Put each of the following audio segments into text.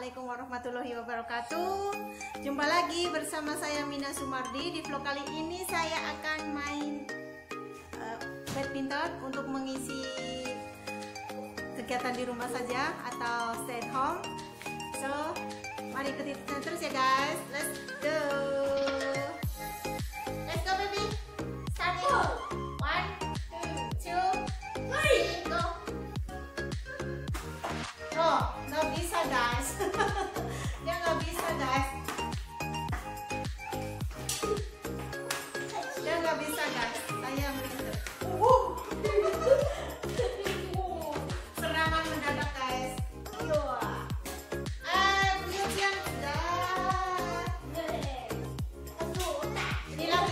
Assalamualaikum warahmatullahi wabarakatuh. Jumpa lagi bersama saya Mina Sumardi. Di vlog kali ini saya akan main uh, badminton Untuk mengisi kegiatan di rumah saja Atau stay at home. So, mari kita terus ya guys. Let's go!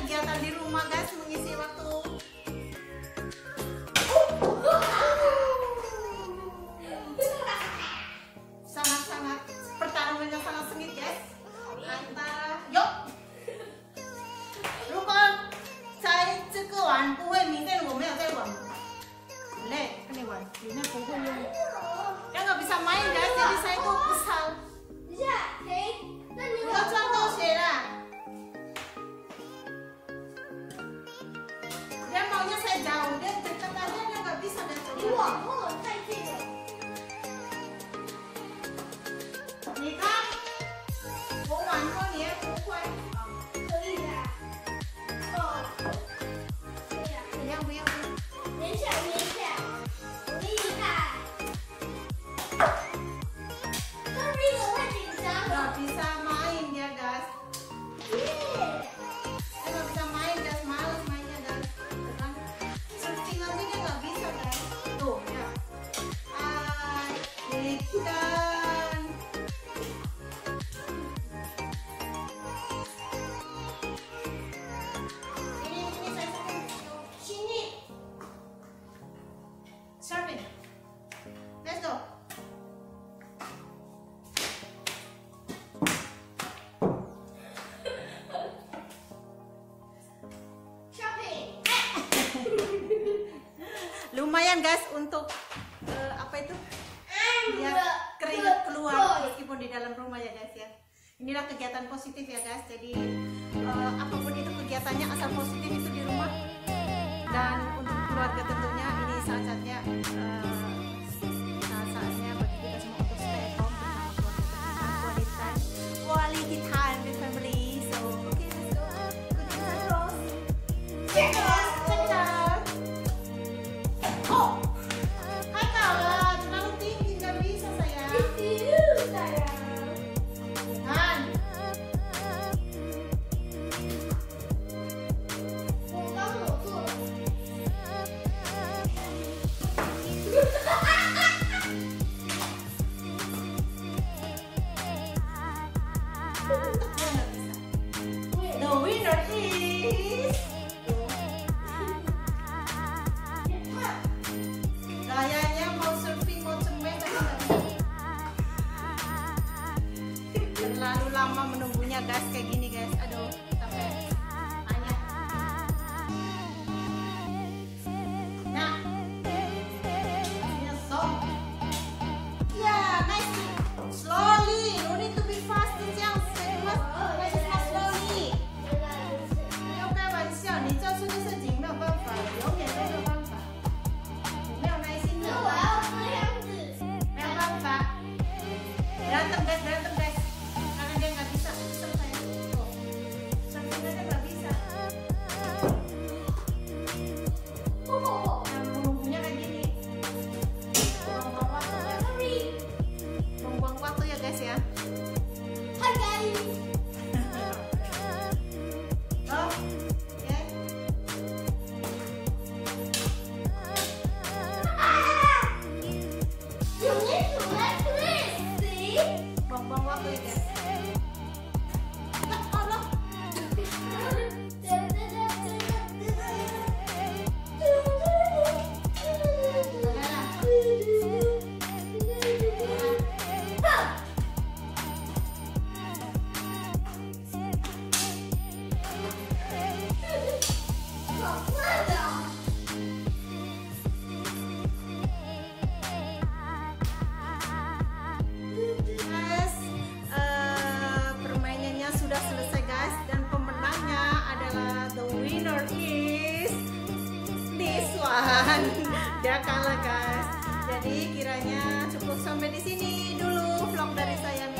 kegiatan di rumah guys mengisi waktu. Sangat-sangat pertarungan yang sangat sengit guys. Antara yuk. Rukun saya kue gue mau saya boleh ini nggak bisa main guys jadi saya tuh kesal. 你往后。lumayan guys untuk uh, apa itu? Ya, keringat keluar meskipun di dalam rumah ya guys ya. Inilah kegiatan positif ya guys. Jadi uh, apa pun itu kegiatannya asal positif itu di rumah. Dan untuk keluarga tentunya ini saat saatnya uh, eh, The winner is ya kalah guys. Jadi kiranya cukup sampai di sini dulu vlog dari saya